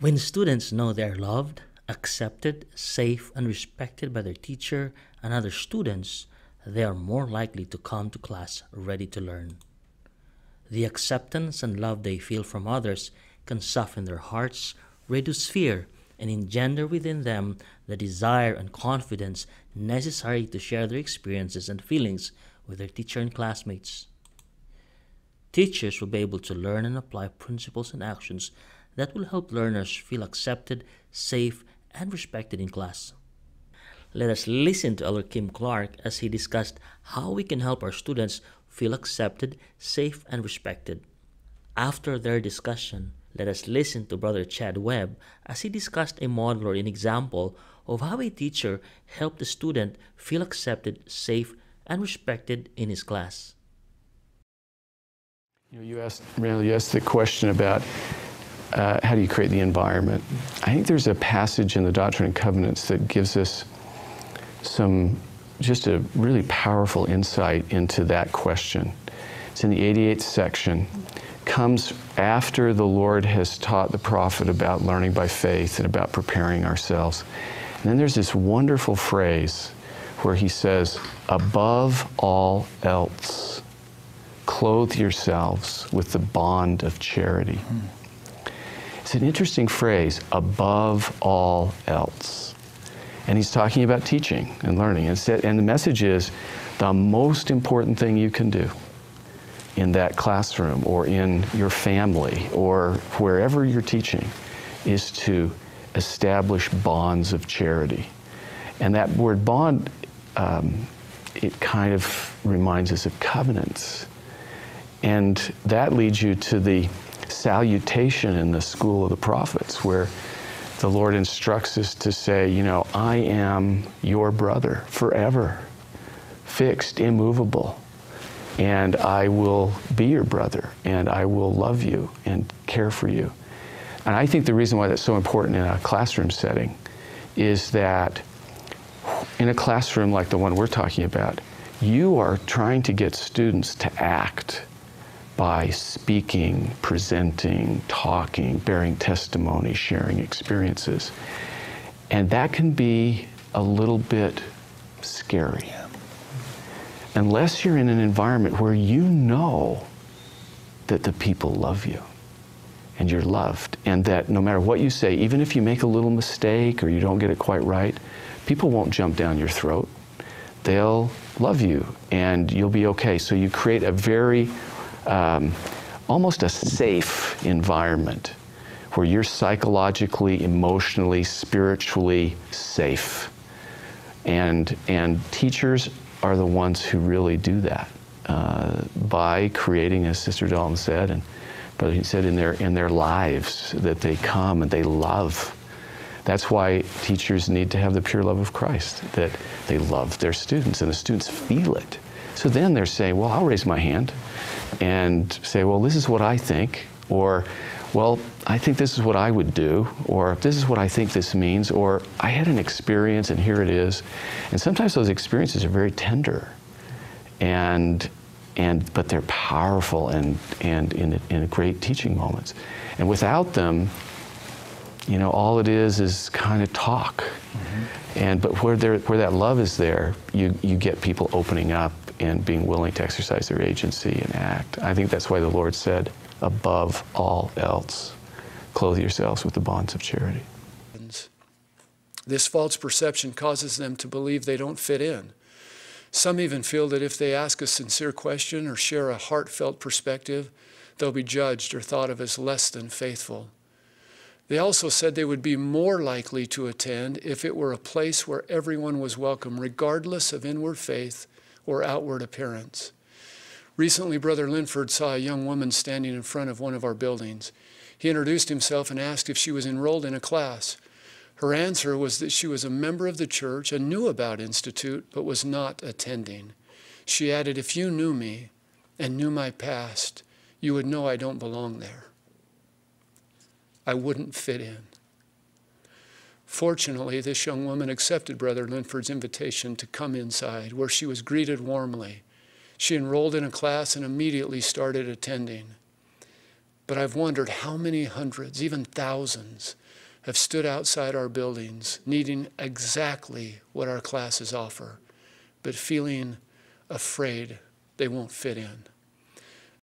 When students know they are loved, accepted, safe, and respected by their teacher and other students, they are more likely to come to class ready to learn. The acceptance and love they feel from others can soften their hearts, reduce fear, and engender within them the desire and confidence necessary to share their experiences and feelings with their teacher and classmates. Teachers will be able to learn and apply principles and actions that will help learners feel accepted, safe, and respected in class. Let us listen to Elder Kim Clark as he discussed how we can help our students feel accepted, safe, and respected. After their discussion, let us listen to Brother Chad Webb as he discussed a model or an example of how a teacher helped a student feel accepted, safe, and respected in his class. You know, you asked, Randall, you asked the question about uh, how do you create the environment. I think there's a passage in the Doctrine and Covenants that gives us some just a really powerful insight into that question. It's in the 88th section. Comes after the Lord has taught the prophet about learning by faith and about preparing ourselves. And then there's this wonderful phrase where he says, above all else, clothe yourselves with the bond of charity. Mm. It's an interesting phrase, above all else. And he's talking about teaching and learning. And the message is the most important thing you can do in that classroom or in your family or wherever you're teaching is to establish bonds of charity. And that word bond, um, it kind of reminds us of covenants. And that leads you to the salutation in the school of the prophets, where the Lord instructs us to say, you know, I am your brother forever, fixed, immovable, and I will be your brother, and I will love you and care for you. And I think the reason why that's so important in a classroom setting is that in a classroom like the one we're talking about, you are trying to get students to act by speaking, presenting, talking, bearing testimony, sharing experiences. And that can be a little bit scary. Unless you're in an environment where you know that the people love you and you're loved, and that no matter what you say, even if you make a little mistake or you don't get it quite right, people won't jump down your throat. They'll love you and you'll be okay. So you create a very um, almost a safe environment where you're psychologically, emotionally, spiritually safe. And, and teachers are the ones who really do that uh, by creating, as Sister Dalton said, and Brother he said, in their, in their lives that they come and they love. That's why teachers need to have the pure love of Christ, that they love their students and the students feel it. So then they're saying, well, I'll raise my hand and say, well, this is what I think, or, well, I think this is what I would do, or this is what I think this means, or I had an experience and here it is. And sometimes those experiences are very tender, and, and, but they're powerful and, and in, in great teaching moments. And without them, you know, all it is is kind of talk. Mm-hmm. And but where there, where that love is there, you you get people opening up and being willing to exercise their agency and act. I think that's why the Lord said, above all else, clothe yourselves with the bonds of charity. This false perception causes them to believe they don't fit in. Some even feel that if they ask a sincere question or share a heartfelt perspective, they'll be judged or thought of as less than faithful. They also said they would be more likely to attend if it were a place where everyone was welcome, regardless of inward faith or outward appearance. Recently, Brother Linford saw a young woman standing in front of one of our buildings. He introduced himself and asked if she was enrolled in a class. Her answer was that she was a member of the church and knew about Institute, but was not attending. She added, If you knew me and knew my past, you would know I don't belong there. I wouldn't fit in. Fortunately, this young woman accepted Brother Linford's invitation to come inside, where she was greeted warmly. She enrolled in a class and immediately started attending. But I've wondered how many hundreds, even thousands, have stood outside our buildings needing exactly what our classes offer, but feeling afraid they won't fit in.